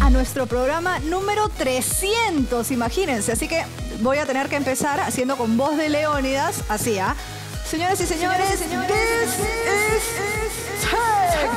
a nuestro programa número 300, imagínense. Así que voy a tener que empezar haciendo con voz de Leónidas, así, ¿ah? Señoras y señores, señores, this is Tech.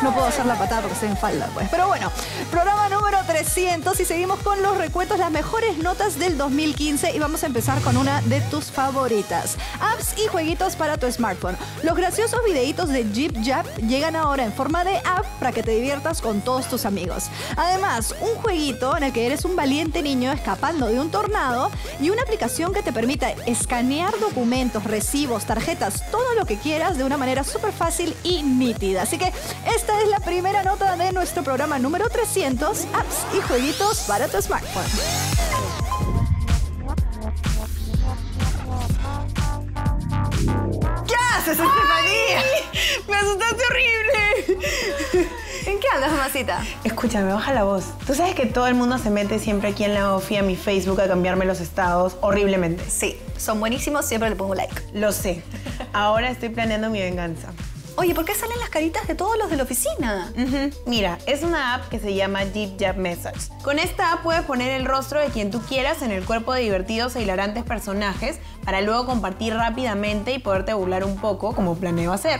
No puedo hacer la patada porque estoy en falda, pues. Pero bueno, programa número 300 y seguimos con los recuentos, las mejores notas del 2015 y vamos a empezar con una de tus favoritas. Apps y jueguitos para tu smartphone. Los graciosos videitos de Jeep Jab llegan ahora en forma de app para que te diviertas con todos tus amigos. Además, un jueguito en el que eres un valiente niño escapando de un tornado y una aplicación que te permita escanear documentos, recibos, tarjetas, todo lo que quieras de una manera súper fácil y nítida. Así que esta es la primera nota de nuestro programa número 300, apps y jueguitos para tu smartphone. ¿Qué haces, Estefanía? Me asustaste horrible. ¿En qué andas, mamacita? Escúchame, baja la voz. Tú sabes que todo el mundo se mete siempre aquí en la OFI a mi Facebook a cambiarme los estados horriblemente. Sí, son buenísimos, siempre le pongo like. Lo sé. Ahora estoy planeando mi venganza. Oye, ¿por qué salen las caritas de todos los de la oficina? Mira, es una app que se llama Jeep Jab Message. Con esta app puedes poner el rostro de quien tú quieras en el cuerpo de divertidos e hilarantes personajes para luego compartir rápidamente y poderte burlar un poco, como planeo hacer.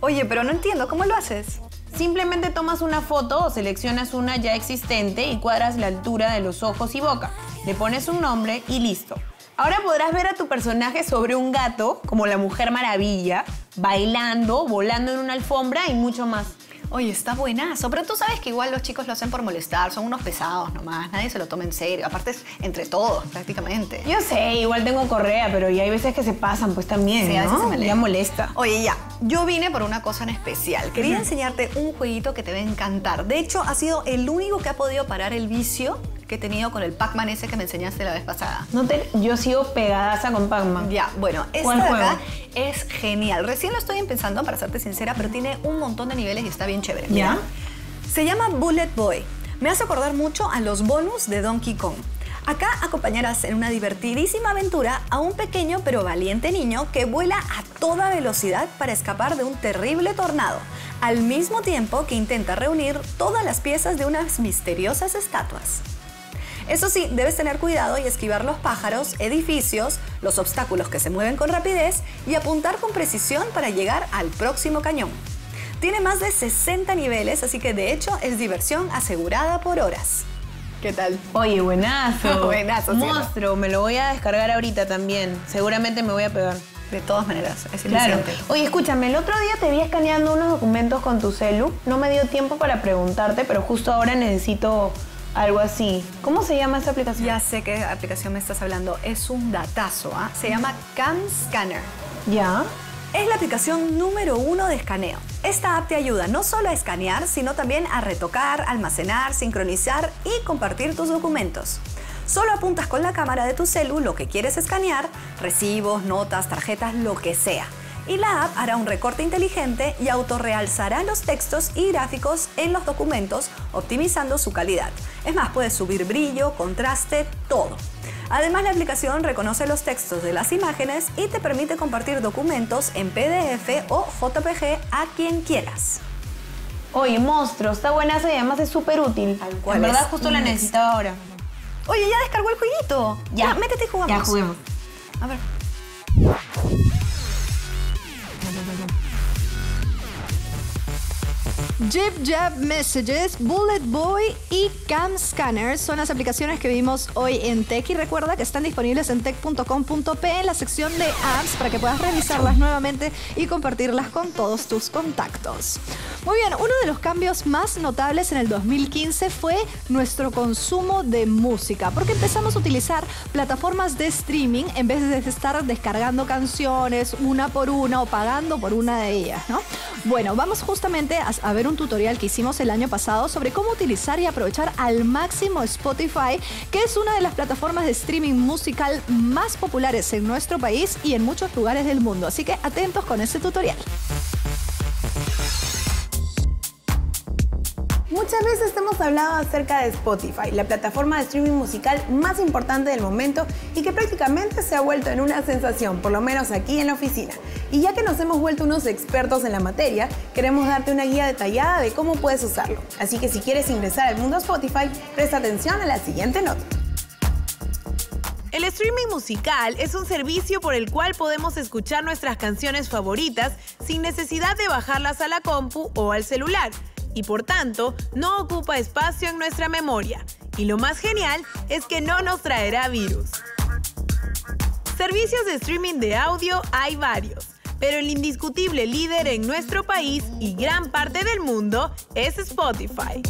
Oye, pero no entiendo, ¿cómo lo haces? Simplemente tomas una foto o seleccionas una ya existente y cuadras la altura de los ojos y boca. Le pones un nombre y listo. Ahora podrás ver a tu personaje sobre un gato, como la Mujer Maravilla, bailando, volando en una alfombra y mucho más. Oye, está buenazo, pero tú sabes que igual los chicos lo hacen por molestar, son unos pesados nomás, nadie se lo toma en serio, aparte es entre todos prácticamente. Yo sé, igual tengo correa, pero ya hay veces que se pasan, pues también, Sí, a veces ¿no? se me. Ya molesta. Oye, ya, yo vine por una cosa en especial. Quería enseñarte un jueguito que te va a encantar. De hecho, ha sido el único que ha podido parar el vicio que he tenido con el Pac-Man ese que me enseñaste la vez pasada. No te, yo sigo pegadaza con Pac-Man. Ya, bueno, ¿Cuál de acá es genial. Recién lo estoy empezando, para serte sincera, pero tiene un montón de niveles y está bien chévere. ¿Ya? Mira. Se llama Bullet Boy. Me hace acordar mucho a los bonus de Donkey Kong. Acá acompañarás en una divertidísima aventura a un pequeño pero valiente niño que vuela a toda velocidad para escapar de un terrible tornado, al mismo tiempo que intenta reunir todas las piezas de unas misteriosas estatuas. Eso sí, debes tener cuidado y esquivar los pájaros, edificios, los obstáculos que se mueven con rapidez y apuntar con precisión para llegar al próximo cañón. Tiene más de 60 niveles, así que de hecho es diversión asegurada por horas. ¿Qué tal? Oye, buenazo. Buenazo. Monstruo, me lo voy a descargar ahorita también. Seguramente me voy a pegar. De todas maneras, es Claro. Oye, escúchame, el otro día te vi escaneando unos documentos con tu celu. No me dio tiempo para preguntarte, pero justo ahora necesito algo así. ¿Cómo se llama esa aplicación? Ya sé qué aplicación me estás hablando. Es un datazo, ¿ah? Se llama Cam Scanner. ¿Ya? Es la aplicación número uno de escaneo. Esta app te ayuda no solo a escanear, sino también a retocar, almacenar, sincronizar y compartir tus documentos. Solo apuntas con la cámara de tu celu lo que quieres escanear, recibos, notas, tarjetas, lo que sea. Y la app hará un recorte inteligente y autorrealzará los textos y gráficos en los documentos, optimizando su calidad. Es más, puedes subir brillo, contraste, todo. Además, la aplicación reconoce los textos de las imágenes y te permite compartir documentos en PDF o JPG a quien quieras. Oye, monstruo, está buenazo y además es súper útil. Tal cual, En verdad, justo la necesitaba ahora. Oye, ya descargó el jueguito. Ya, métete y jugamos. Ya juguemos. A ver. Jib Jab Messages, Bullet Boy y Cam Scanner son las aplicaciones que vimos hoy en Tech y recuerda que están disponibles en tech.com.p en la sección de apps para que puedas revisarlas nuevamente y compartirlas con todos tus contactos. Muy bien, uno de los cambios más notables en el 2015 fue nuestro consumo de música, porque empezamos a utilizar plataformas de streaming en vez de estar descargando canciones una por una o pagando por una de ellas, ¿no? Bueno, vamos justamente a, ver un tutorial que hicimos el año pasado sobre cómo utilizar y aprovechar al máximo Spotify, que es una de las plataformas de streaming musical más populares en nuestro país y en muchos lugares del mundo. Así que atentos con ese tutorial. Muchas veces hemos hablado acerca de Spotify, la plataforma de streaming musical más importante del momento y que prácticamente se ha vuelto en una sensación, por lo menos aquí en la oficina. Y ya que nos hemos vuelto unos expertos en la materia, queremos darte una guía detallada de cómo puedes usarlo. Así que si quieres ingresar al mundo Spotify, presta atención a la siguiente nota. El streaming musical es un servicio por el cual podemos escuchar nuestras canciones favoritas sin necesidad de bajarlas a la compu o al celular y por tanto no ocupa espacio en nuestra memoria. Y lo más genial es que no nos traerá virus. Servicios de streaming de audio hay varios, pero el indiscutible líder en nuestro país y gran parte del mundo es Spotify.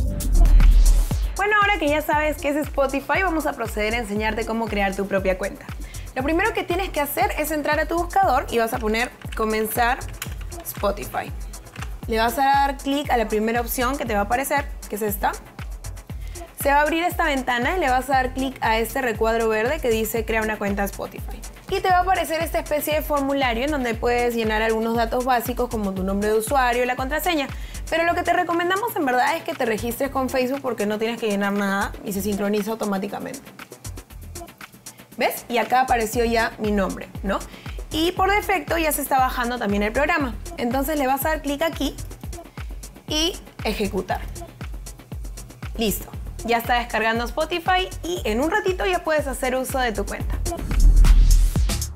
Bueno, ahora que ya sabes qué es Spotify, vamos a proceder a enseñarte cómo crear tu propia cuenta. Lo primero que tienes que hacer es entrar a tu buscador y vas a poner comenzar Spotify. Le vas a dar clic a la primera opción que te va a aparecer, que es esta. Se va a abrir esta ventana y le vas a dar clic a este recuadro verde que dice crea una cuenta Spotify. Y te va a aparecer esta especie de formulario en donde puedes llenar algunos datos básicos como tu nombre de usuario y la contraseña. Pero lo que te recomendamos en verdad es que te registres con Facebook porque no tienes que llenar nada y se sincroniza automáticamente. ¿Ves? Y acá apareció ya mi nombre, ¿no? Y por defecto ya se está bajando también el programa. Entonces le vas a dar clic aquí y ejecutar. Listo. Ya está descargando Spotify y en un ratito ya puedes hacer uso de tu cuenta.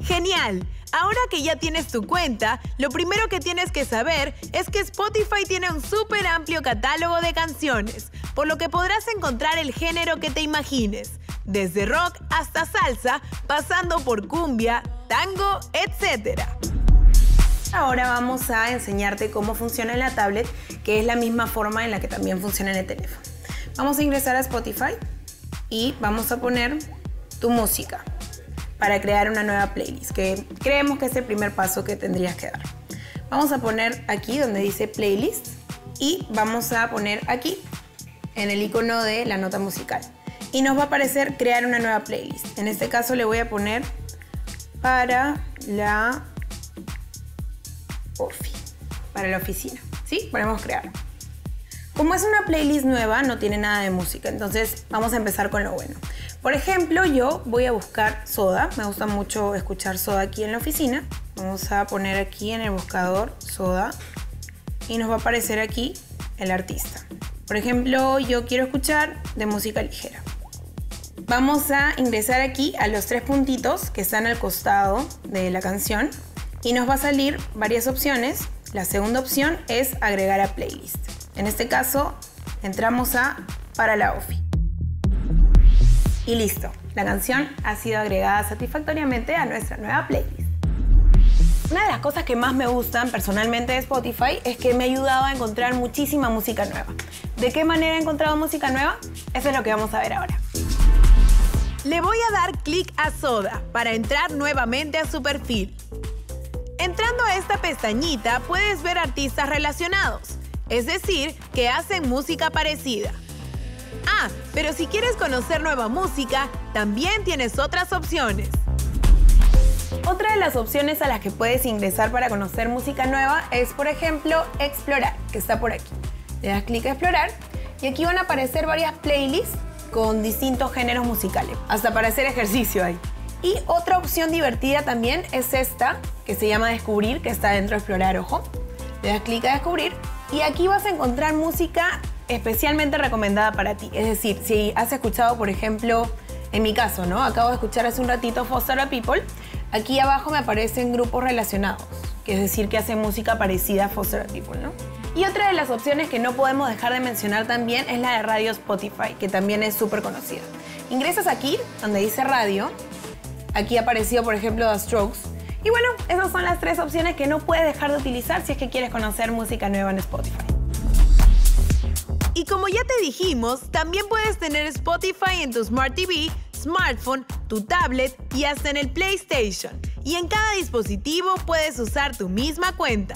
Genial. Ahora que ya tienes tu cuenta, lo primero que tienes que saber es que Spotify tiene un súper amplio catálogo de canciones, por lo que podrás encontrar el género que te imagines, desde rock hasta salsa, pasando por cumbia, tango, etc. Ahora vamos a enseñarte cómo funciona la tablet, que es la misma forma en la que también funciona el teléfono. Vamos a ingresar a Spotify y vamos a poner tu música para crear una nueva playlist, que creemos que es el primer paso que tendrías que dar. Vamos a poner aquí donde dice playlist y vamos a poner aquí en el icono de la nota musical. Y nos va a aparecer crear una nueva playlist. En este caso le voy a poner para la para la oficina. ¿Sí? Ponemos crear. Como es una playlist nueva, no tiene nada de música, entonces vamos a empezar con lo bueno. Por ejemplo, yo voy a buscar soda. Me gusta mucho escuchar soda aquí en la oficina. Vamos a poner aquí en el buscador soda y nos va a aparecer aquí el artista. Por ejemplo, yo quiero escuchar de música ligera. Vamos a ingresar aquí a los tres puntitos que están al costado de la canción y nos va a salir varias opciones. La segunda opción es agregar a playlist. En este caso, entramos a para la OFI. Y listo, la canción ha sido agregada satisfactoriamente a nuestra nueva playlist. Una de las cosas que más me gustan personalmente de Spotify es que me ha ayudado a encontrar muchísima música nueva. ¿De qué manera he encontrado música nueva? Eso es lo que vamos a ver ahora. Le voy a dar clic a Soda para entrar nuevamente a su perfil. Entrando a esta pestañita puedes ver artistas relacionados, es decir, que hacen música parecida. Ah, pero si quieres conocer nueva música, también tienes otras opciones. Otra de las opciones a las que puedes ingresar para conocer música nueva es, por ejemplo, explorar, que está por aquí. Le das clic a explorar y aquí van a aparecer varias playlists con distintos géneros musicales, hasta para hacer ejercicio ahí. Y otra opción divertida también es esta, que se llama Descubrir, que está dentro de Explorar, ojo. Le das clic a Descubrir y aquí vas a encontrar música especialmente recomendada para ti. Es decir, si has escuchado, por ejemplo, en mi caso, ¿no? Acabo de escuchar hace un ratito Foster a People. Aquí abajo me aparecen grupos relacionados, que es decir, que hacen música parecida a Foster a People, ¿no? Y otra de las opciones que no podemos dejar de mencionar también es la de radio Spotify, que también es súper conocida. Ingresas aquí, donde dice radio. Aquí apareció, por ejemplo, The Strokes. Y bueno, esas son las tres opciones que no puedes dejar de utilizar si es que quieres conocer música nueva en Spotify. Y como ya te dijimos, también puedes tener Spotify en tu Smart TV, smartphone, tu tablet y hasta en el PlayStation. Y en cada dispositivo puedes usar tu misma cuenta.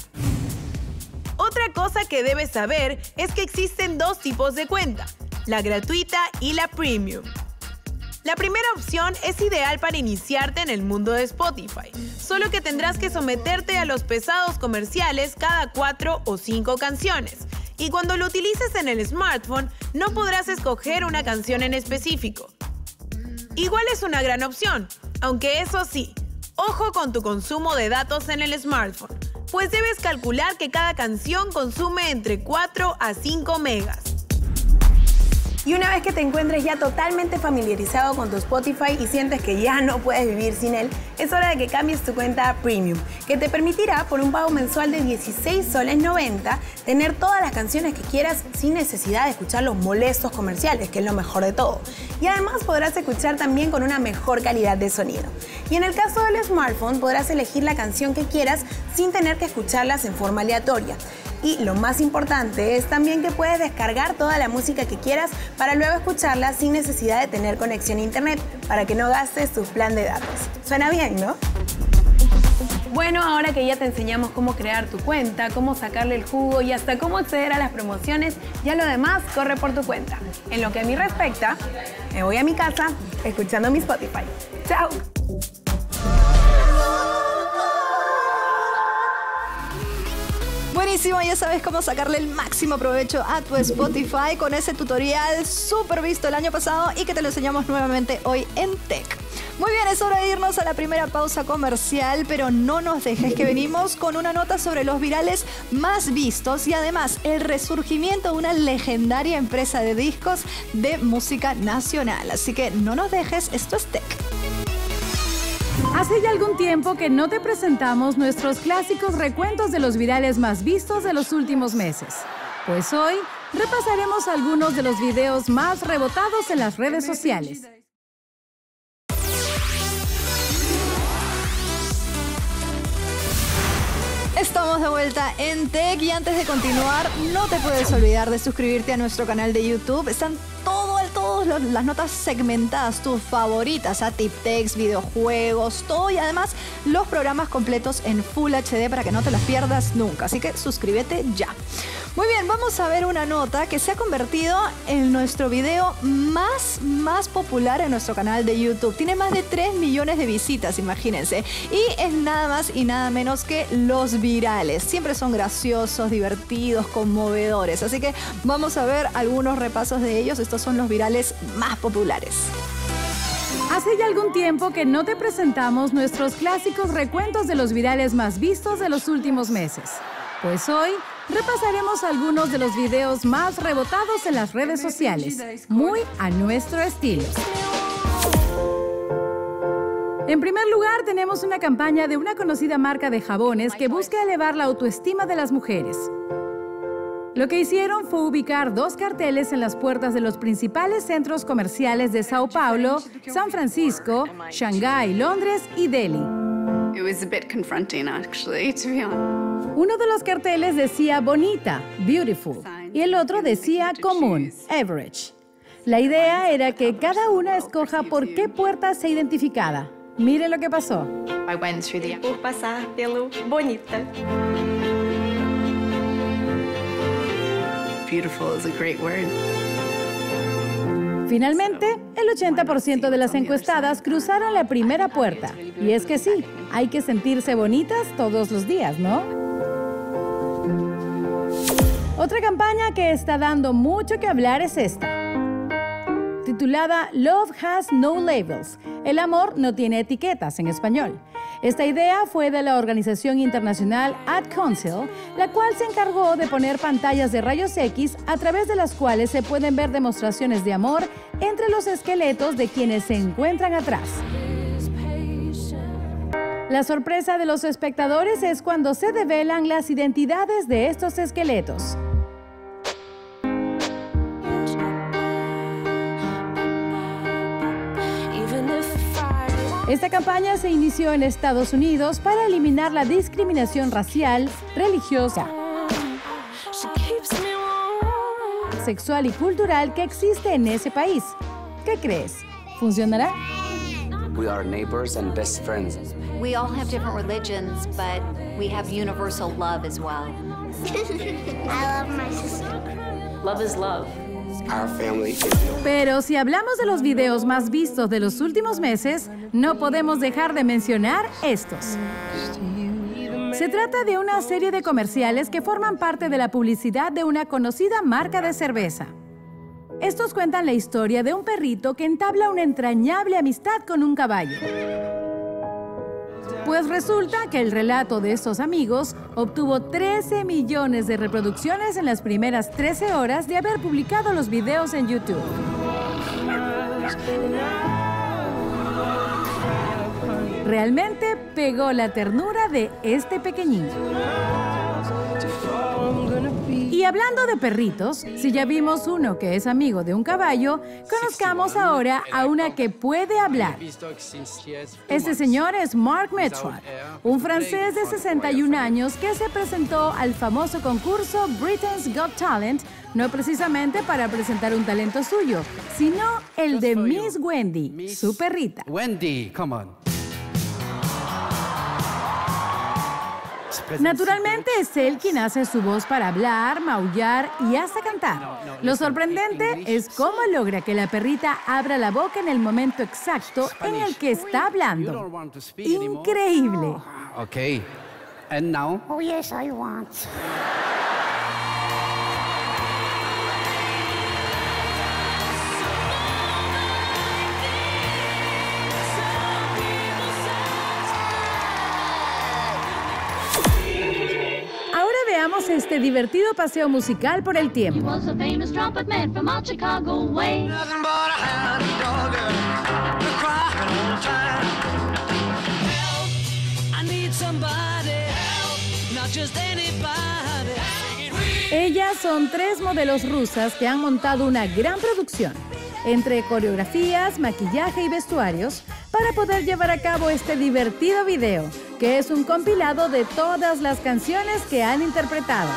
Otra cosa que debes saber es que existen dos tipos de cuenta, la gratuita y la premium. La primera opción es ideal para iniciarte en el mundo de Spotify, solo que tendrás que someterte a los pesados comerciales cada cuatro o cinco canciones y cuando lo utilices en el smartphone no podrás escoger una canción en específico. Igual es una gran opción, aunque eso sí, ojo con tu consumo de datos en el smartphone, pues debes calcular que cada canción consume entre 4 a 5 megas. Y una vez que te encuentres ya totalmente familiarizado con tu Spotify y sientes que ya no puedes vivir sin él, es hora de que cambies tu cuenta Premium, que te permitirá por un pago mensual de 16 soles 90 tener todas las canciones que quieras sin necesidad de escuchar los molestos comerciales, que es lo mejor de todo. Y además podrás escuchar también con una mejor calidad de sonido. Y en el caso del smartphone podrás elegir la canción que quieras sin tener que escucharlas en forma aleatoria. Y lo más importante es también que puedes descargar toda la música que quieras para luego escucharla sin necesidad de tener conexión a internet, para que no gastes tu plan de datos. Suena bien, ¿no? Bueno, ahora que ya te enseñamos cómo crear tu cuenta, cómo sacarle el jugo y hasta cómo acceder a las promociones, ya lo demás corre por tu cuenta. En lo que a mí respecta, me voy a mi casa escuchando mi Spotify. ¡Chao! Buenísimo, ya sabes cómo sacarle el máximo provecho a tu Spotify con ese tutorial súper visto el año pasado y que te lo enseñamos nuevamente hoy en Tech. Muy bien, es hora de irnos a la primera pausa comercial, pero no nos dejes que venimos con una nota sobre los virales más vistos y además el resurgimiento de una legendaria empresa de discos de música nacional. Así que no nos dejes, esto es Tech. Hace ya algún tiempo que no te presentamos nuestros clásicos recuentos de los virales más vistos de los últimos meses. Pues hoy repasaremos algunos de los videos más rebotados en las redes sociales. Estamos de vuelta en Tech y antes de continuar, no te puedes olvidar de suscribirte a nuestro canal de YouTube. Están todas las notas segmentadas, tus favoritas, a tip text, videojuegos, todo y además los programas completos en Full HD para que no te las pierdas nunca. Así que suscríbete ya. Muy bien, vamos a ver una nota que se ha convertido en nuestro video más, más popular en nuestro canal de YouTube. Tiene más de 3 millones de visitas, imagínense. Y es nada más y nada menos que los virales. Siempre son graciosos, divertidos, conmovedores. Así que vamos a ver algunos repasos de ellos. Estos son los más populares. Hace ya algún tiempo que no te presentamos nuestros clásicos recuentos de los virales más vistos de los últimos meses. Pues hoy repasaremos algunos de los videos más rebotados en las redes sociales, muy a nuestro estilo. En primer lugar, tenemos una campaña de una conocida marca de jabones que busca elevar la autoestima de las mujeres. Lo que hicieron fue ubicar dos carteles en las puertas de los principales centros comerciales de Sao Paulo, San Francisco, Shanghái, Londres y Delhi. Uno de los carteles decía bonita, beautiful, y el otro decía común, average. La idea era que cada una escoja por qué puerta se identificada. Mire lo que pasó. Por pasar pelo bonita. Beautiful is a great word. Finalmente, el 80% de las encuestadas cruzaron la primera puerta. Y es que sí, hay que sentirse bonitas todos los días, ¿no? Otra campaña que está dando mucho que hablar es esta. Titulada Love Has No Labels. El amor no tiene etiquetas en español. Esta idea fue de la organización internacional Ad Council, la cual se encargó de poner pantallas de rayos X a través de las cuales se pueden ver demostraciones de amor entre los esqueletos de quienes se encuentran atrás. La sorpresa de los espectadores es cuando se develan las identidades de estos esqueletos. Esta campaña se inició en Estados Unidos para eliminar la discriminación racial, religiosa, sexual y cultural que existe en ese país. ¿Qué crees? ¿Funcionará? We are neighbors and best friends. We all have different religions, but we have universal love as well. I love my sister. Love is love. Pero si hablamos de los videos más vistos de los últimos meses, no podemos dejar de mencionar estos. Se trata de una serie de comerciales que forman parte de la publicidad de una conocida marca de cerveza. Estos cuentan la historia de un perrito que entabla una entrañable amistad con un caballo. Pues resulta que el relato de estos amigos obtuvo 13 millones de reproducciones en las primeras 13 horas de haber publicado los videos en YouTube. Realmente pegó la ternura de este pequeñín. Y hablando de perritos, si ya vimos uno que es amigo de un caballo, conozcamos ahora a una que puede hablar. Este señor es Mark Metroid, un francés de 61 años que se presentó al famoso concurso Britain's Got Talent, no precisamente para presentar un talento suyo, sino el de Miss Wendy, su perrita. Wendy, come on. Naturalmente es él quien hace su voz para hablar, maullar y hasta cantar. Lo sorprendente es cómo logra que la perrita abra la boca en el momento exacto en el que está hablando. Increíble. Ok. And now? Oh, yes, I want. Help, I need somebody. Help, not just anybody. Ellas son tres modelos rusas que han montado una gran producción, entre coreografías, maquillaje y vestuarios, para poder llevar a cabo este divertido video, que es un compilado de todas las canciones que han interpretado.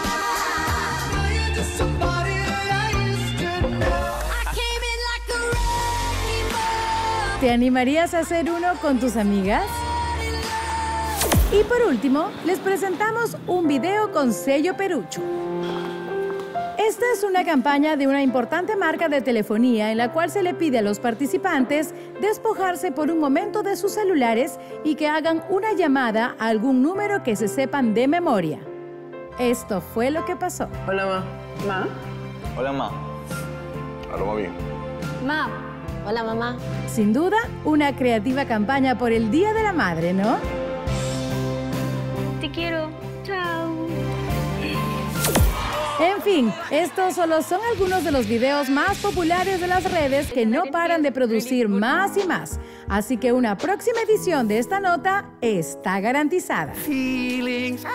¿Te animarías a hacer uno con tus amigas? Y por último, les presentamos un video con sello Perucho. Esta es una campaña de una importante marca de telefonía en la cual se le pide a los participantes despojarse por un momento de sus celulares y que hagan una llamada a algún número que se sepan de memoria. Esto fue lo que pasó. Hola, ma. ¿Ma? Hola, ma. Hola, mami. Ma. Hola, mamá. Sin duda, una creativa campaña por el Día de la Madre, ¿no? Te quiero. Chao. En fin, estos solo son algunos de los videos más populares de las redes que no paran de producir más y más. Así que una próxima edición de esta nota está garantizada. Feelings.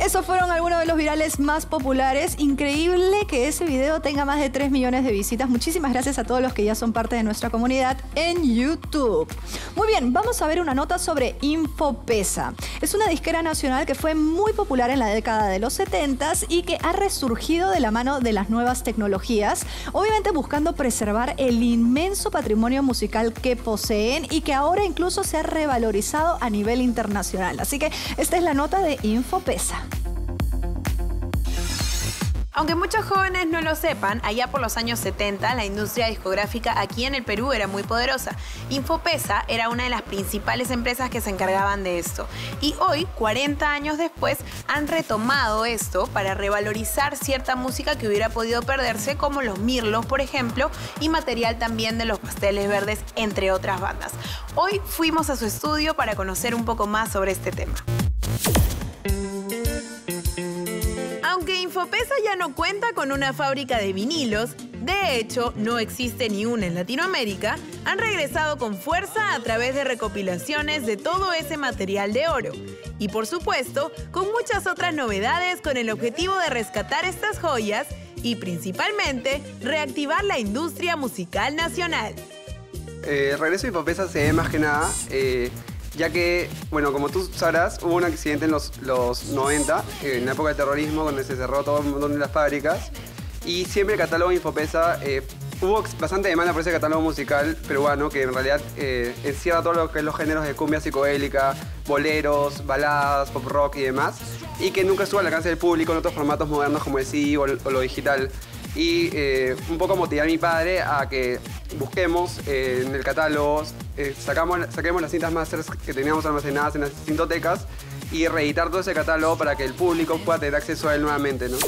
Esos fueron algunos de los virales más populares. Increíble que ese video tenga más de 3 millones de visitas. Muchísimas gracias a todos los que ya son parte de nuestra comunidad en YouTube. Muy bien, vamos a ver una nota sobre Infopesa. Es una disquera nacional que fue muy popular en la década de los 70 y que ha resurgido de la mano de las nuevas tecnologías, obviamente buscando preservar el inmenso patrimonio musical que poseen y que ahora incluso se ha revalorizado a nivel internacional. Así que esta es la nota de Infopesa. Aunque muchos jóvenes no lo sepan, allá por los años 70 la industria discográfica aquí en el Perú era muy poderosa. Infopesa era una de las principales empresas que se encargaban de esto. Y hoy, 40 años después, han retomado esto para revalorizar cierta música que hubiera podido perderse, como los Mirlos, por ejemplo, y material también de los Pasteles Verdes, entre otras bandas. Hoy fuimos a su estudio para conocer un poco más sobre este tema. Aunque Infopesa ya no cuenta con una fábrica de vinilos, de hecho no existe ni una en Latinoamérica, han regresado con fuerza a través de recopilaciones de todo ese material de oro. Y por supuesto, con muchas otras novedades con el objetivo de rescatar estas joyas y principalmente reactivar la industria musical nacional. Eh, regreso a Infopesa se ve más que nada, eh, ya que, bueno, como tú sabrás, hubo un accidente en los, los 90, eh, en la época del terrorismo, donde se cerró todo un montón de las fábricas, y siempre el catálogo Infopesa, eh, hubo bastante demanda por ese catálogo musical peruano, que en realidad eh, encierra todo lo que es los géneros de cumbia psicodélica, boleros, baladas, pop rock y demás, y que nunca estuvo al alcance del público en otros formatos modernos como el CD o lo digital y eh, un poco motivar a mi padre a que busquemos eh, en el catálogo eh, sacamos, saquemos las cintas masters que teníamos almacenadas en las cintotecas y reeditar todo ese catálogo para que el público pueda tener acceso a él nuevamente, ¿no?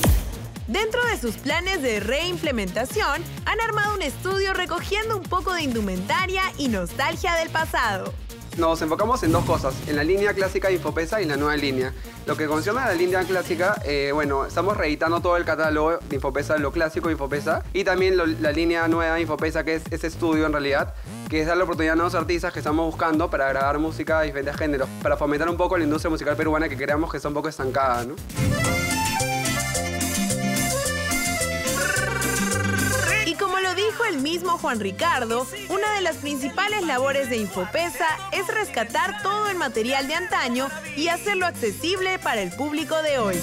Dentro de sus planes de reimplementación, han armado un estudio recogiendo un poco de indumentaria y nostalgia del pasado. Nos enfocamos en dos cosas, en la línea clásica de Infopesa y en la nueva línea. Lo que concierne a la línea clásica, eh, bueno, estamos reeditando todo el catálogo de Infopesa, lo clásico de Infopesa, y también la línea nueva de Infopesa, que es ese estudio en realidad, que es dar la oportunidad a nuevos artistas que estamos buscando para grabar música de diferentes géneros, para fomentar un poco la industria musical peruana que creamos que está un poco estancada, ¿no? Dijo el mismo Juan Ricardo, una de las principales labores de Infopesa es rescatar todo el material de antaño y hacerlo accesible para el público de hoy.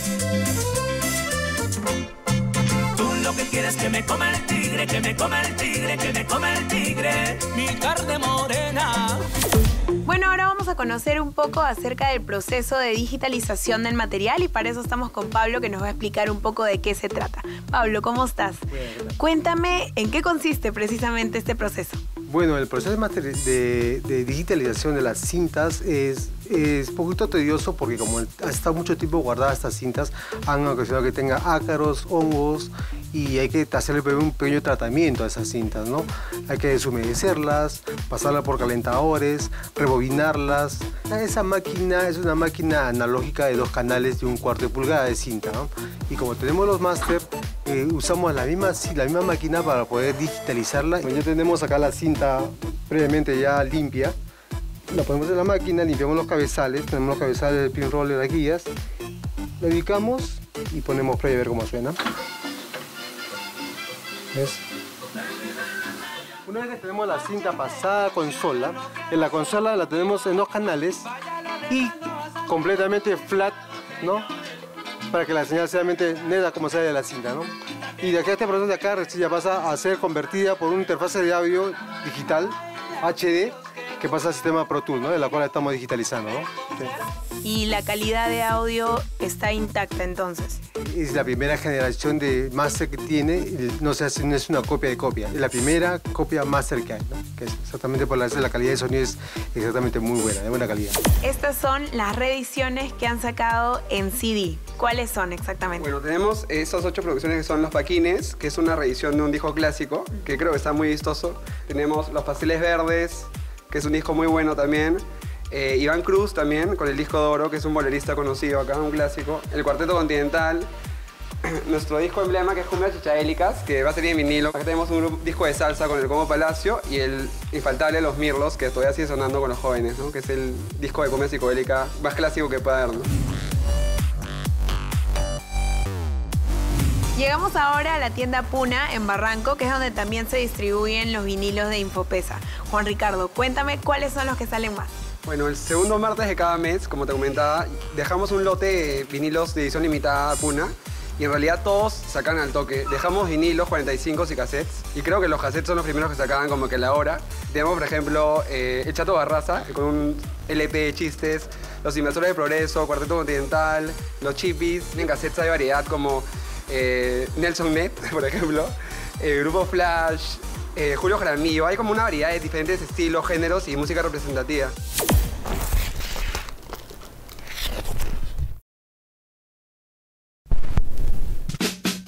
Bueno, ahora vamos a conocer un poco acerca del proceso de digitalización del material y para eso estamos con Pablo que nos va a explicar un poco de qué se trata. Pablo, ¿cómo estás? Cuéntame en qué consiste precisamente este proceso. Bueno, el proceso de, digitalización de las cintas es, es poquito tedioso porque como ha estado mucho tiempo guardadas estas cintas, han ocasionado que tenga ácaros, hongos y hay que hacerle un pequeño tratamiento a esas cintas, ¿no? Hay que deshumedecerlas, pasarlas por calentadores, rebobinarlas. Esa máquina es una máquina analógica de dos canales de un cuarto de pulgada de cinta. Y como tenemos los máster, usamos la misma, la misma máquina para poder digitalizarla. Ya tenemos acá la cinta previamente ya limpia. La ponemos en la máquina, limpiamos los cabezales, tenemos los cabezales del pin roller, las guías. Lo y ponemos play a ver cómo suena. ¿Ves? Una vez que tenemos la cinta pasada consola, en la consola la tenemos en dos canales y completamente flat, ¿no? Para que la señal sea realmente neta como sale de la cinta, ¿no? Y de aquí a este proceso de acá ya pasa a ser convertida por una interfase de audio digital, HD, que pasa al sistema Pro Tools, ¿no? De la cual estamos digitalizando, ¿no? Sí. Y la calidad de audio está intacta entonces. Es la primera generación de máster que tiene, no, se hace, no es una copia de copia, es la primera copia máster que hay, ¿no? Que es exactamente por la, la calidad de sonido es exactamente muy buena, de buena calidad. Estas son las reediciones que han sacado en CD. ¿Cuáles son exactamente? Bueno, tenemos esas ocho producciones que son Los Paquines, que es una reedición de un disco clásico, que creo que está muy vistoso. Tenemos Los Pasteles Verdes, que es un disco muy bueno también. Eh, Iván Cruz también, con el disco de oro, que es un bolerista conocido acá, un clásico. El Cuarteto Continental. Nuestro disco emblema, que es Cumbias Chichaélicas, que va a salir en vinilo. Acá tenemos un disco de salsa con el Como Palacio y el infaltable Los Mirlos, que todavía sigue sonando con los jóvenes, ¿no? que es el disco de cumbia psicodélica más clásico que pueda haber. ¿no? Llegamos ahora a la tienda Puna en Barranco, que es donde también se distribuyen los vinilos de Infopesa. Juan Ricardo, cuéntame cuáles son los que salen más. Bueno, el segundo martes de cada mes, como te comentaba, dejamos un lote de vinilos de edición limitada Puna. Y en realidad todos sacan al toque. Dejamos vinilos, 45 y cassettes. Y creo que los cassettes son los primeros que sacaban como que a la hora. Tenemos, por ejemplo, eh, El Chato Barraza, con un LP de chistes. Los Inversores de Progreso, Cuarteto Continental, Los Chippies. En cassettes hay variedad como eh, Nelson Net, por ejemplo. eh, Grupo Flash, eh, Julio Jaramillo. Hay como una variedad de diferentes estilos, géneros y música representativa.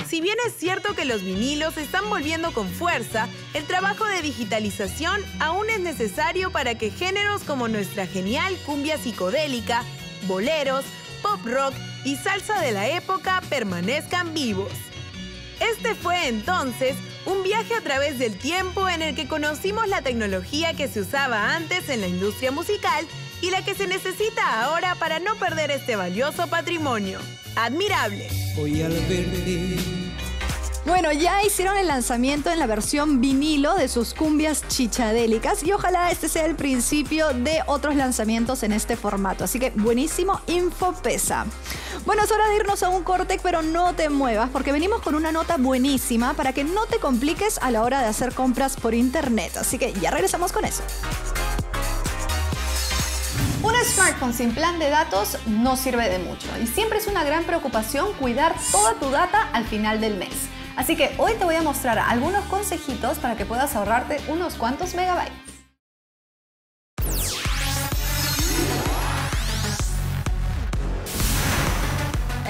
Si bien es cierto que los vinilos están volviendo con fuerza, el trabajo de digitalización aún es necesario para que géneros como nuestra genial cumbia psicodélica, boleros, pop rock y salsa de la época permanezcan vivos. Este fue entonces un viaje a través del tiempo en el que conocimos la tecnología que se usaba antes en la industria musical y la que se necesita ahora para no perder este valioso patrimonio. Admirable. Bueno, ya hicieron el lanzamiento en la versión vinilo de sus cumbias chichadélicas y ojalá este sea el principio de otros lanzamientos en este formato. Así que buenísimo, Infopesa. Bueno, es hora de irnos a un corte, pero no te muevas porque venimos con una nota buenísima para que no te compliques a la hora de hacer compras por internet. Así que ya regresamos con eso. Un smartphone sin plan de datos no sirve de mucho y siempre es una gran preocupación cuidar toda tu data al final del mes. Así que hoy te voy a mostrar algunos consejitos para que puedas ahorrarte unos cuantos megabytes.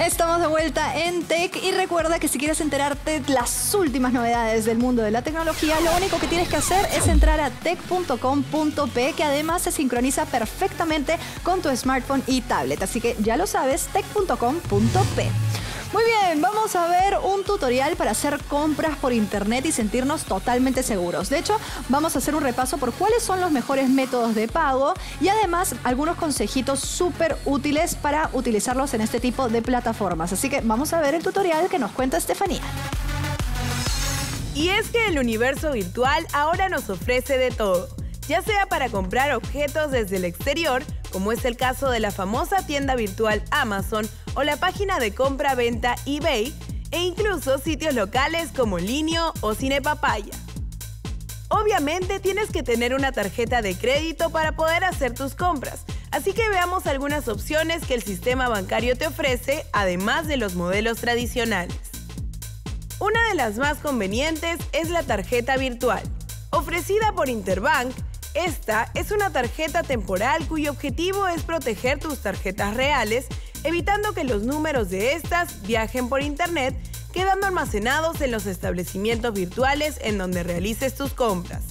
Estamos de vuelta en Tech y recuerda que si quieres enterarte de las últimas novedades del mundo de la tecnología, lo único que tienes que hacer es entrar a tech.com.p que además se sincroniza perfectamente con tu smartphone y tablet. Así que ya lo sabes, tech.com.p. Muy bien, vamos a ver un tutorial para hacer compras por internet y sentirnos totalmente seguros. De hecho, vamos a hacer un repaso por cuáles son los mejores métodos de pago y además algunos consejitos súper útiles para utilizarlos en este tipo de plataformas. Así que vamos a ver el tutorial que nos cuenta Estefanía. Y es que el universo virtual ahora nos ofrece de todo, ya sea para comprar objetos desde el exterior, como es el caso de la famosa tienda virtual Amazon o la página de compra-venta eBay, e incluso sitios locales como Linio o Cine Papaya. Obviamente tienes que tener una tarjeta de crédito para poder hacer tus compras, así que veamos algunas opciones que el sistema bancario te ofrece, además de los modelos tradicionales. Una de las más convenientes es la tarjeta virtual. Ofrecida por Interbank, esta es una tarjeta temporal cuyo objetivo es proteger tus tarjetas reales, evitando que los números de estas viajen por Internet, quedando almacenados en los establecimientos virtuales en donde realices tus compras.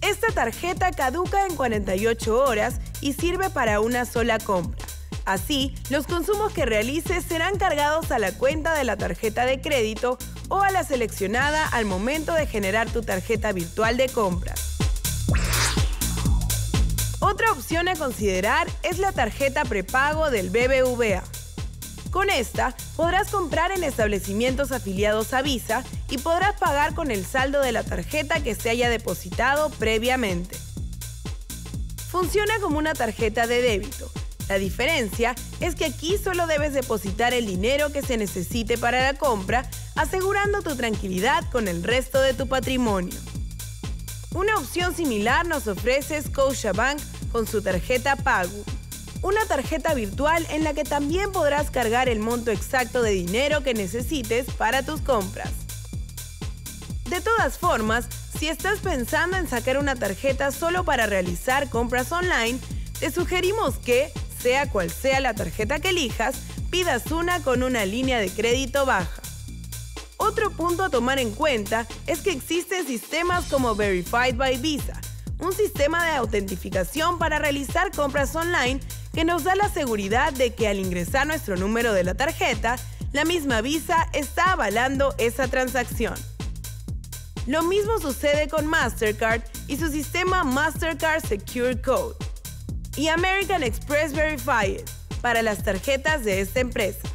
Esta tarjeta caduca en 48 horas y sirve para una sola compra. Así, los consumos que realices serán cargados a la cuenta de la tarjeta de crédito o a la seleccionada al momento de generar tu tarjeta virtual de compras. Otra opción a considerar es la tarjeta prepago del BBVA. Con esta podrás comprar en establecimientos afiliados a Visa y podrás pagar con el saldo de la tarjeta que se haya depositado previamente. Funciona como una tarjeta de débito. La diferencia es que aquí solo debes depositar el dinero que se necesite para la compra, asegurando tu tranquilidad con el resto de tu patrimonio. Una opción similar nos ofrece Scotiabank con su tarjeta Pago. Una tarjeta virtual en la que también podrás cargar el monto exacto de dinero que necesites para tus compras. De todas formas, si estás pensando en sacar una tarjeta solo para realizar compras online, te sugerimos que, sea cual sea la tarjeta que elijas, pidas una con una línea de crédito baja. Otro punto a tomar en cuenta es que existen sistemas como Verified by Visa, un sistema de autentificación para realizar compras online que nos da la seguridad de que al ingresar nuestro número de la tarjeta, la misma Visa está avalando esa transacción. Lo mismo sucede con Mastercard y su sistema Mastercard Secure Code y American Express Verified para las tarjetas de esta empresa.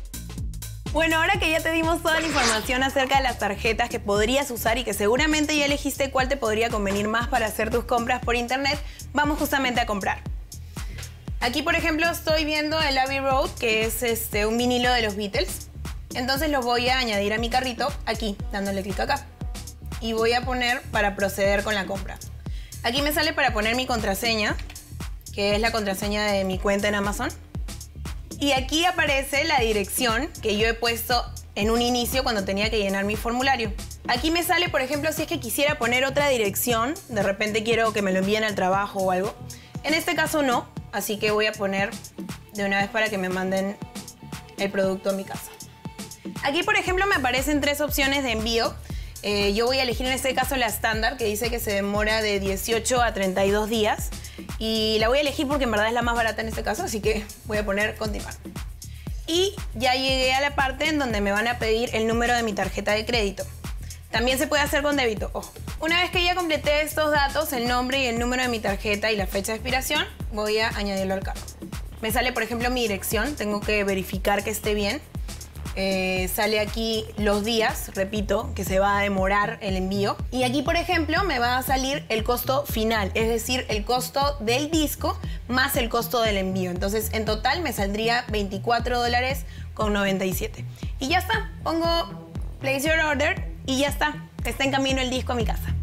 Bueno, ahora que ya te dimos toda la información acerca de las tarjetas que podrías usar y que seguramente ya elegiste cuál te podría convenir más para hacer tus compras por internet, vamos justamente a comprar. Aquí, por ejemplo, estoy viendo el Abbey Road, que es este, un vinilo de los Beatles. Entonces lo voy a añadir a mi carrito aquí, dándole clic acá. Y voy a poner para proceder con la compra. Aquí me sale para poner mi contraseña, que es la contraseña de mi cuenta en Amazon. Y aquí aparece la dirección que yo he puesto en un inicio cuando tenía que llenar mi formulario. Aquí me sale, por ejemplo, si es que quisiera poner otra dirección, de repente quiero que me lo envíen al trabajo o algo. En este caso no, así que voy a poner de una vez para que me manden el producto a mi casa. Aquí, por ejemplo, me aparecen tres opciones de envío. Eh, yo voy a elegir en este caso la estándar, que dice que se demora de 18 a 32 días. Y la voy a elegir porque en verdad es la más barata en este caso, así que voy a poner continuar. Y ya llegué a la parte en donde me van a pedir el número de mi tarjeta de crédito. También se puede hacer con débito, ojo. Una vez que ya completé estos datos, el nombre y el número de mi tarjeta y la fecha de expiración, voy a añadirlo al carro. Me sale, por ejemplo, mi dirección, tengo que verificar que esté bien. Eh, sale aquí los días, repito, que se va a demorar el envío. Y aquí, por ejemplo, me va a salir el costo final, es decir, el costo del disco más el costo del envío. Entonces, en total me saldría 24 dólares con 97. Y ya está, pongo place your order y ya está, está en camino el disco a mi casa.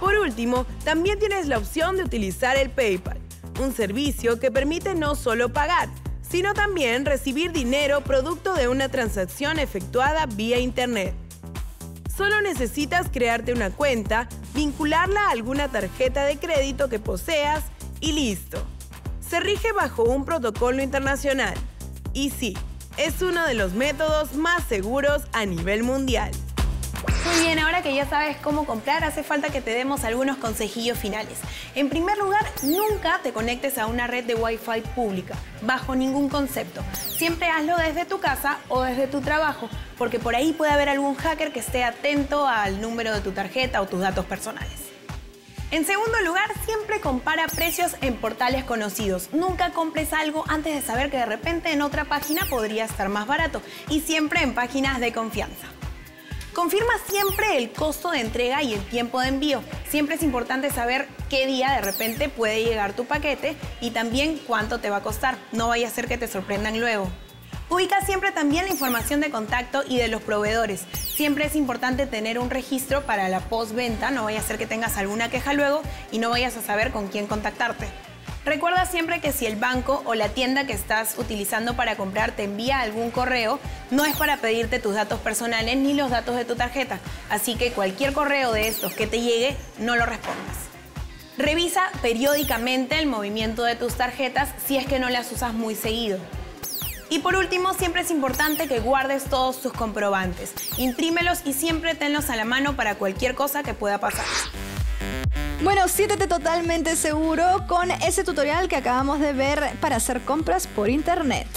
Por último, también tienes la opción de utilizar el PayPal, un servicio que permite no solo pagar, sino también recibir dinero producto de una transacción efectuada vía Internet. Solo necesitas crearte una cuenta, vincularla a alguna tarjeta de crédito que poseas y listo. Se rige bajo un protocolo internacional. Y sí, es uno de los métodos más seguros a nivel mundial. Muy bien, ahora que ya sabes cómo comprar, hace falta que te demos algunos consejillos finales. En primer lugar, nunca te conectes a una red de Wi-Fi pública, bajo ningún concepto. Siempre hazlo desde tu casa o desde tu trabajo, porque por ahí puede haber algún hacker que esté atento al número de tu tarjeta o tus datos personales. En segundo lugar, siempre compara precios en portales conocidos. Nunca compres algo antes de saber que de repente en otra página podría estar más barato y siempre en páginas de confianza. Confirma siempre el costo de entrega y el tiempo de envío. Siempre es importante saber qué día de repente puede llegar tu paquete y también cuánto te va a costar. No vaya a ser que te sorprendan luego. Ubica siempre también la información de contacto y de los proveedores. Siempre es importante tener un registro para la postventa, no vaya a ser que tengas alguna queja luego y no vayas a saber con quién contactarte. Recuerda siempre que si el banco o la tienda que estás utilizando para comprar te envía algún correo, no es para pedirte tus datos personales ni los datos de tu tarjeta. Así que cualquier correo de estos que te llegue, no lo respondas. Revisa periódicamente el movimiento de tus tarjetas si es que no las usas muy seguido. Y por último, siempre es importante que guardes todos tus comprobantes. Imprímelos y siempre tenlos a la mano para cualquier cosa que pueda pasar. Bueno, siéntete totalmente seguro con ese tutorial que acabamos de ver para hacer compras por internet.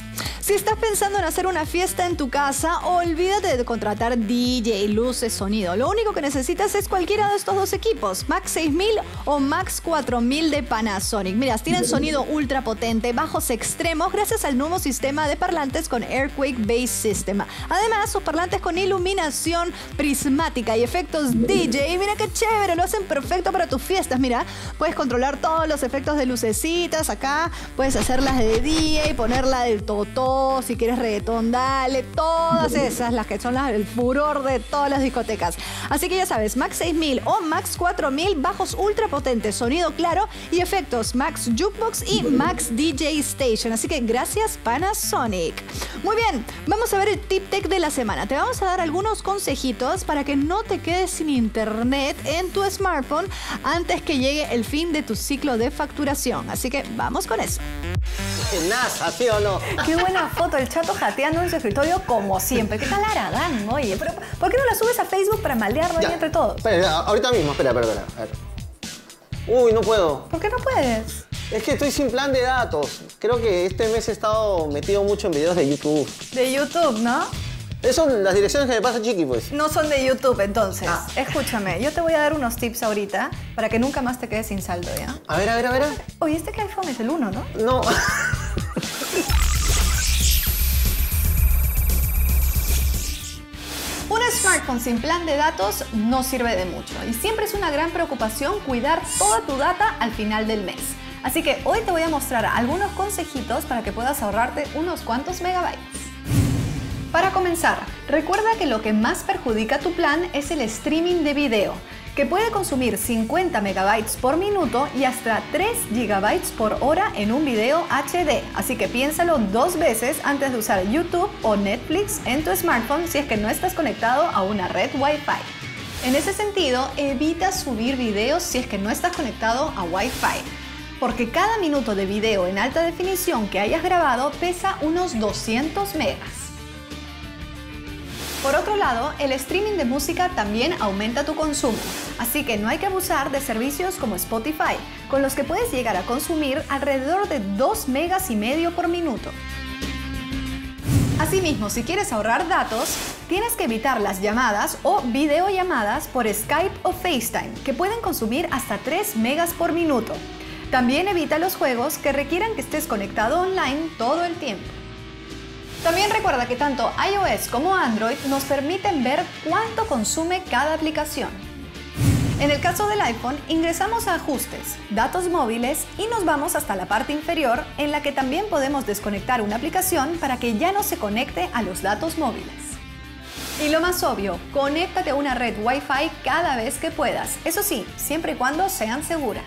Si estás pensando en hacer una fiesta en tu casa, olvídate de contratar DJ, luces, sonido. Lo único que necesitas es cualquiera de estos dos equipos, Max 6000 o Max 4000 de Panasonic. Mira, tienen sonido ultra potente, bajos extremos gracias al nuevo sistema de parlantes con Airquake Base System. Además, sus parlantes con iluminación prismática y efectos DJ. Mira qué chévere, lo hacen perfecto para tus fiestas. Mira, puedes controlar todos los efectos de lucecitas acá, puedes hacerlas de DJ, ponerla del totó si quieres reggaetón, dale, todas esas, las que son las, el furor de todas las discotecas. Así que ya sabes, Max 6000 o Max 4000, bajos ultra potentes, sonido claro y efectos Max Jukebox y Max DJ Station. Así que gracias Panasonic. Muy bien, vamos a ver el tip tech de la semana. Te vamos a dar algunos consejitos para que no te quedes sin internet en tu smartphone antes que llegue el fin de tu ciclo de facturación. Así que vamos con eso. NASA, ¿sí o no? Qué buena foto, el chato jateando en su escritorio como siempre. ¿Qué tal Aradán? Oye, pero ¿por qué no la subes a Facebook para malearlo ahí entre todos? Espera, ahorita mismo, espera, espera, espera. A ver. Uy, no puedo. ¿Por qué no puedes? Es que estoy sin plan de datos. Creo que este mes he estado metido mucho en videos de YouTube. De YouTube, ¿no? Esas son las direcciones que me pasa Chiqui, pues. No son de YouTube, entonces. Escúchame, yo te voy a dar unos tips ahorita para que nunca más te quedes sin saldo, ¿ya? A ver, a ver, a ver. Oye, este que iPhone es el 1, ¿no? No. sin plan de datos no sirve de mucho y siempre es una gran preocupación cuidar toda tu data al final del mes. Así que hoy te voy a mostrar algunos consejitos para que puedas ahorrarte unos cuantos megabytes. Para comenzar, recuerda que lo que más perjudica tu plan es el streaming de video, que puede consumir 50 megabytes por minuto y hasta 3 gigabytes por hora en un video HD. Así que piénsalo dos veces antes de usar YouTube o Netflix en tu smartphone si es que no estás conectado a una red Wi-Fi. En ese sentido, evita subir videos si es que no estás conectado a Wi-Fi porque cada minuto de video en alta definición que hayas grabado pesa unos 200 megas. Por otro lado, el streaming de música también aumenta tu consumo, así que no hay que abusar de servicios como Spotify, con los que puedes llegar a consumir alrededor de 2 megas y medio por minuto. Asimismo, si quieres ahorrar datos, tienes que evitar las llamadas o videollamadas por Skype o FaceTime, que pueden consumir hasta 3 megas por minuto. También evita los juegos que requieran que estés conectado online todo el tiempo. También recuerda que tanto iOS como Android nos permiten ver cuánto consume cada aplicación. En el caso del iPhone, ingresamos a Ajustes, Datos móviles y nos vamos hasta la parte inferior en la que también podemos desconectar una aplicación para que ya no se conecte a los datos móviles. Y lo más obvio, conéctate a una red Wi-Fi cada vez que puedas. Eso sí, siempre y cuando sean seguras.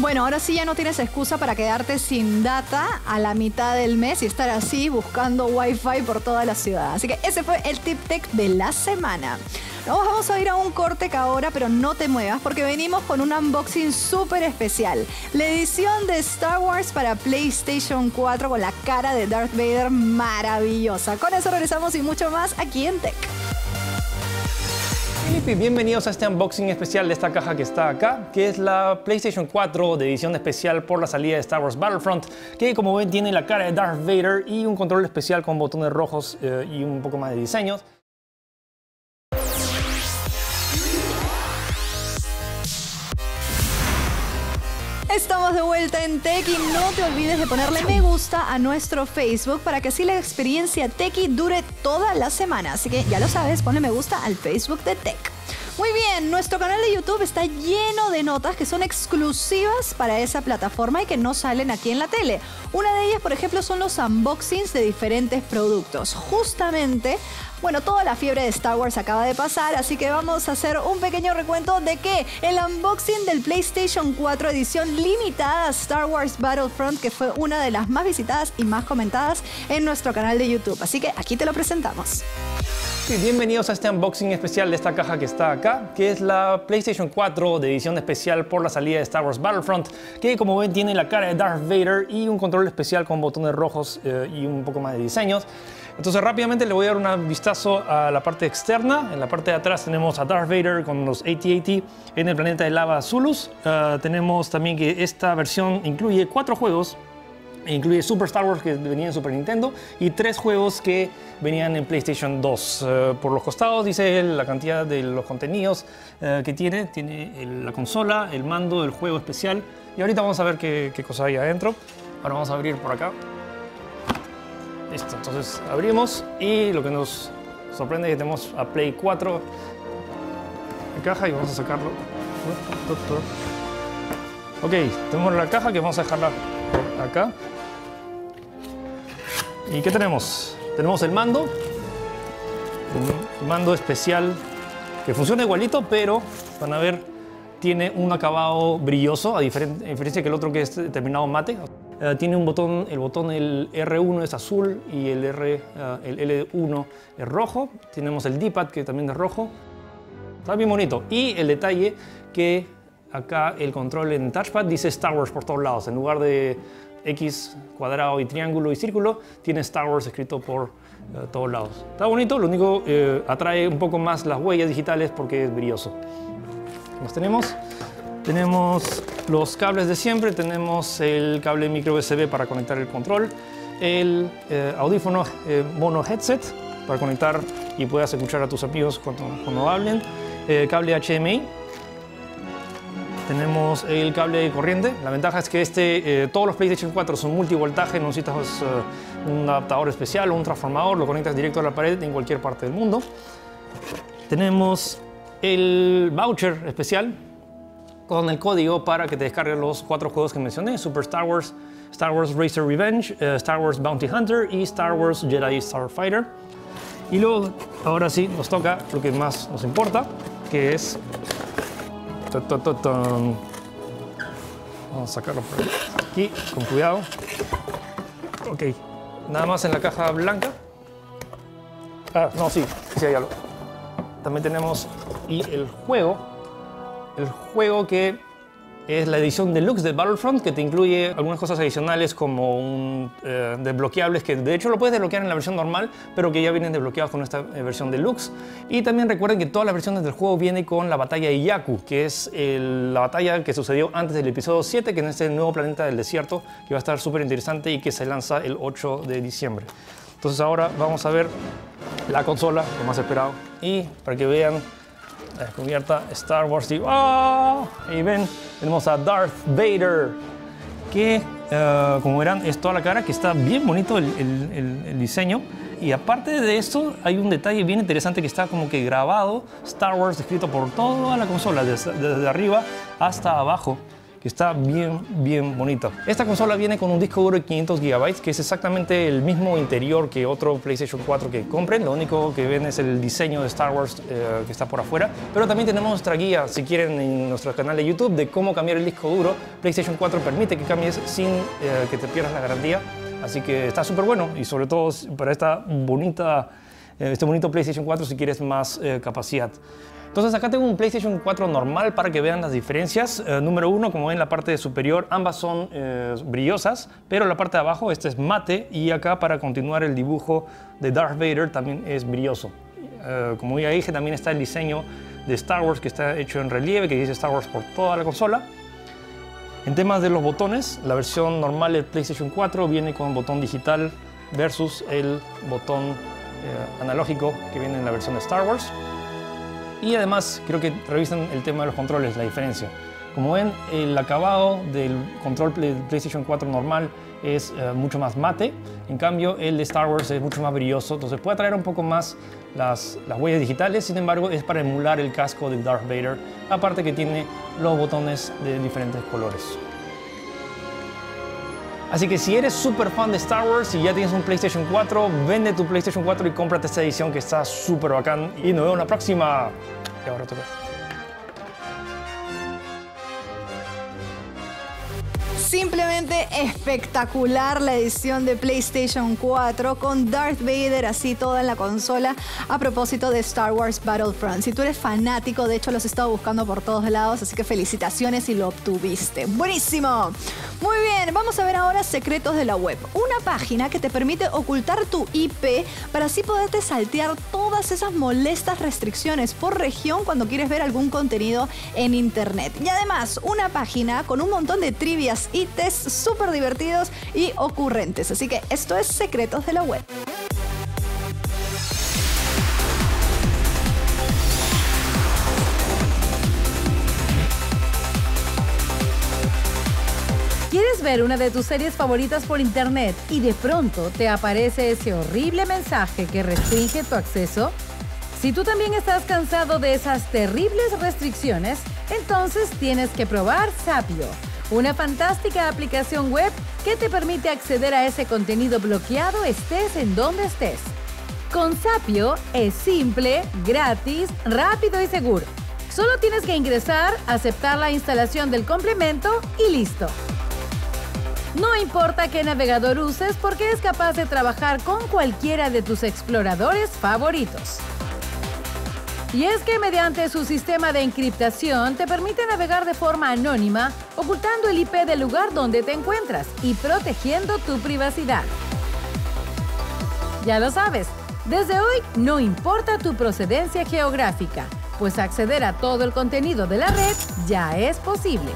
Bueno, ahora sí ya no tienes excusa para quedarte sin data a la mitad del mes y estar así buscando Wi-Fi por toda la ciudad. Así que ese fue el tip tech de la semana. Nos vamos a ir a un corte ahora, pero no te muevas porque venimos con un unboxing súper especial. La edición de Star Wars para PlayStation 4 con la cara de Darth Vader maravillosa. Con eso regresamos y mucho más aquí en Tech. Y bienvenidos a este unboxing especial de esta caja que está acá, que es la PlayStation 4 de edición especial por la salida de Star Wars Battlefront, que como ven tiene la cara de Darth Vader y un control especial con botones rojos eh, y un poco más de diseños. Estamos de vuelta en Tech y no te olvides de ponerle me gusta a nuestro Facebook para que así la experiencia Techie dure toda la semana. Así que ya lo sabes, ponle me gusta al Facebook de Tech. Muy bien, nuestro canal de YouTube está lleno de notas que son exclusivas para esa plataforma y que no salen aquí en la tele. Una de ellas, por ejemplo, son los unboxings de diferentes productos. Justamente bueno, toda la fiebre de Star Wars acaba de pasar, así que vamos a hacer un pequeño recuento de que el unboxing del PlayStation 4 edición limitada Star Wars Battlefront, que fue una de las más visitadas y más comentadas en nuestro canal de YouTube. Así que aquí te lo presentamos. Bienvenidos a este unboxing especial de esta caja que está acá, que es la PlayStation 4 de edición especial por la salida de Star Wars Battlefront, que como ven tiene la cara de Darth Vader y un control especial con botones rojos eh, y un poco más de diseños. Entonces rápidamente le voy a dar un vistazo a la parte externa. En la parte de atrás tenemos a Darth Vader con los AT-AT en el planeta de lava Zulus. Uh, tenemos también que esta versión incluye cuatro juegos. Incluye Super Star Wars que venía en Super Nintendo y tres juegos que venían en PlayStation 2. Uh, por los costados dice la cantidad de los contenidos uh, que tiene. Tiene la consola, el mando, el juego especial. Y ahorita vamos a ver qué, cosa hay adentro. Ahora vamos a abrir por acá. Listo, entonces abrimos y lo que nos sorprende es que tenemos a Play 4 en caja y vamos a sacarlo. Ok, tenemos la caja que vamos a dejarla acá. ¿Y qué tenemos? Tenemos el mando, un mando especial que funciona igualito, pero van a ver, tiene un acabado brilloso, a diferencia que el otro que es terminado mate. Uh, tiene un botón, el botón el R1 es azul y el, R, uh, el L1 es rojo. Tenemos el D-pad que también es rojo. Está bien bonito. Y el detalle que acá el control en touchpad dice Star Wars por todos lados. En lugar de X, cuadrado y triángulo y círculo, tiene Star Wars escrito por uh, todos lados. Está bonito, lo único atrae un poco más las huellas digitales porque es brilloso. Nos tenemos tenemos los cables de siempre, tenemos el cable micro USB para conectar el control, el eh, audífono eh, mono headset para conectar y puedas escuchar a tus amigos cuando, cuando hablen, el cable HDMI, tenemos el cable de corriente. La ventaja es que este, eh, todos los PlayStation 4 son multivoltaje, no necesitas uh, un adaptador especial o un transformador, lo conectas directo a la pared en cualquier parte del mundo. Tenemos el voucher especial con el código para que te descarguen los cuatro juegos que mencioné, Super Star Wars, Star Wars Racer Revenge, uh, Star Wars Bounty Hunter y Star Wars Jedi Starfighter. Y luego, ahora sí, nos toca lo que más nos importa, que es... Vamos a sacarlo por aquí, con cuidado. Ok, nada más en la caja blanca. Ah, no, sí, sí hay algo. También tenemos y el juego el juego que es la edición deluxe de Battlefront que te incluye algunas cosas adicionales como eh, desbloqueables que de hecho lo puedes desbloquear en la versión normal pero que ya vienen desbloqueados con esta eh, versión deluxe. Y también recuerden que todas las versiones del juego vienen con la batalla de Yaku que es la batalla que sucedió antes del episodio 7 que es este nuevo planeta del desierto que va a estar súper interesante y que se lanza el 8 de diciembre. Entonces ahora vamos a ver la consola que más esperado y para que vean descubierta Star Wars y, ¡oh! y ven, tenemos a Darth Vader, que uh, como verán es toda la cara, que está bien bonito el, el, diseño. Y aparte de esto, hay un detalle bien interesante que está como que grabado Star Wars escrito por toda la consola, desde arriba hasta abajo que está bien, bien bonita. Esta consola viene con un disco duro de 500 GB, que es exactamente el mismo interior que otro PlayStation 4 que compren. Lo único que ven es el diseño de Star Wars eh, que está por afuera. Pero también tenemos nuestra guía, si quieren, en nuestro canal de YouTube de cómo cambiar el disco duro. PlayStation 4 permite que cambies sin eh, que te pierdas la garantía. Así que está súper bueno y sobre todo para esta bonita eh, este bonito PlayStation 4 si quieres más eh, capacidad. Entonces acá tengo un PlayStation 4 normal para que vean las diferencias. Eh, número uno, como ven la parte superior, ambas son eh, brillosas, pero la parte de abajo, este es mate y acá para continuar el dibujo de Darth Vader también es brilloso. Eh, como ya dije, también está el diseño de Star Wars que está hecho en relieve, que dice Star Wars por toda la consola. En temas de los botones, la versión normal del PlayStation 4 viene con botón digital versus el botón eh, analógico que viene en la versión de Star Wars. Y además, creo que revisen el tema de los controles, la diferencia. Como ven, el acabado del control del PlayStation 4 normal es eh, mucho más mate, en cambio el de Star Wars es mucho más brilloso, entonces puede atraer un poco más las, las huellas digitales, sin embargo es para emular el casco del Darth Vader, aparte que tiene los botones de diferentes colores. Así que si eres súper fan de Star Wars y ya tienes un PlayStation 4, vende tu PlayStation 4 y cómprate esta edición que está súper bacán. Y nos vemos la próxima. Y ahora toca. Simplemente espectacular la edición de PlayStation 4 con Darth Vader así toda en la consola a propósito de Star Wars Battlefront. Si tú eres fanático, de hecho los he estado buscando por todos lados, así que felicitaciones y lo obtuviste. Buenísimo. Muy bien, vamos a ver ahora secretos de la web. Una página que te permite ocultar tu IP para así poderte saltear todas esas molestas restricciones por región cuando quieres ver algún contenido en internet. Y además, una página con un montón de trivias y tests súper divertidos y ocurrentes. Así que esto es Secretos de la Web. ¿Quieres ver una de tus series favoritas por internet y de pronto te aparece ese horrible mensaje que restringe tu acceso? Si tú también estás cansado de esas terribles restricciones, entonces tienes que probar Sapio, una fantástica aplicación web que te permite acceder a ese contenido bloqueado estés en donde estés. Con Sapio es simple, gratis, rápido y seguro. Solo tienes que ingresar, aceptar la instalación del complemento y listo. No importa qué navegador uses porque es capaz de trabajar con cualquiera de tus exploradores favoritos. Y es que mediante su sistema de encriptación te permite navegar de forma anónima, ocultando el IP del lugar donde te encuentras y protegiendo tu privacidad. Ya lo sabes, desde hoy no importa tu procedencia geográfica, pues acceder a todo el contenido de la red ya es posible.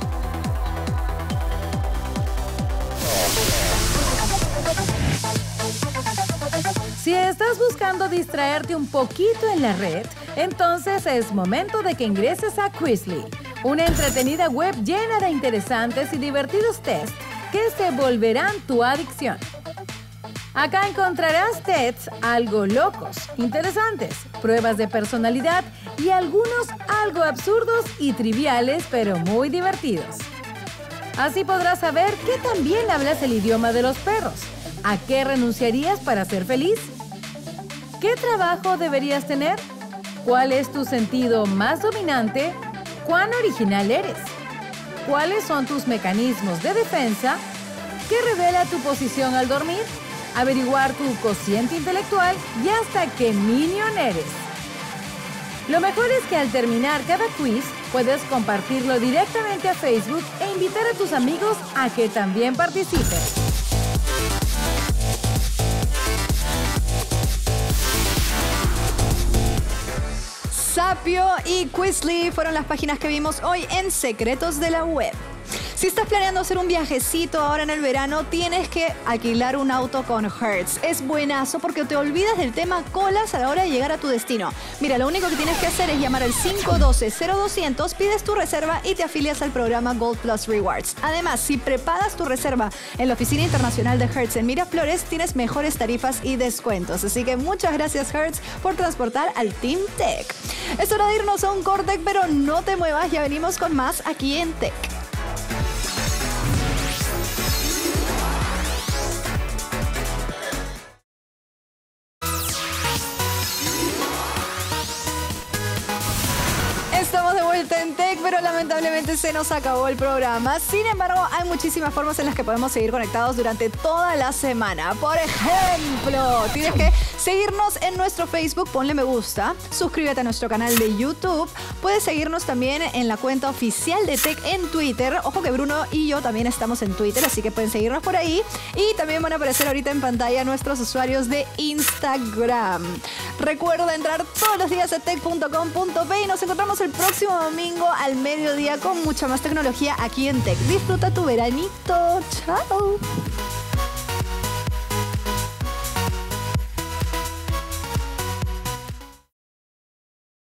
Si estás buscando distraerte un poquito en la red, entonces es momento de que ingreses a Quizly, una entretenida web llena de interesantes y divertidos tests que se volverán tu adicción. Acá encontrarás tests algo locos, interesantes, pruebas de personalidad y algunos algo absurdos y triviales, pero muy divertidos. Así podrás saber que también hablas el idioma de los perros. ¿A qué renunciarías para ser feliz? ¿Qué trabajo deberías tener? ¿Cuál es tu sentido más dominante? ¿Cuán original eres? ¿Cuáles son tus mecanismos de defensa? ¿Qué revela tu posición al dormir? Averiguar tu cociente intelectual y hasta qué minion eres. Lo mejor es que al terminar cada quiz puedes compartirlo directamente a Facebook e invitar a tus amigos a que también participen. Sapio y Quizly fueron las páginas que vimos hoy en Secretos de la Web. Si estás planeando hacer un viajecito ahora en el verano, tienes que alquilar un auto con Hertz. Es buenazo porque te olvidas del tema colas a la hora de llegar a tu destino. Mira, lo único que tienes que hacer es llamar al 512-0200, pides tu reserva y te afilias al programa Gold Plus Rewards. Además, si prepagas tu reserva en la Oficina Internacional de Hertz en Miraflores, tienes mejores tarifas y descuentos. Así que muchas gracias Hertz por transportar al Team Tech. Es hora de irnos a un corte, pero no te muevas, ya venimos con más aquí en Tech. Se nos acabó el programa. Sin embargo, hay muchísimas formas en las que podemos seguir conectados durante toda la semana. Por ejemplo, tienes que Seguirnos en nuestro Facebook, ponle me gusta, suscríbete a nuestro canal de YouTube, puedes seguirnos también en la cuenta oficial de Tech en Twitter. Ojo que Bruno y yo también estamos en Twitter, así que pueden seguirnos por ahí. Y también van a aparecer ahorita en pantalla nuestros usuarios de Instagram. Recuerda entrar todos los días a tech.com.p y nos encontramos el próximo domingo al mediodía con mucha más tecnología aquí en Tech. Disfruta tu veranito. Chao.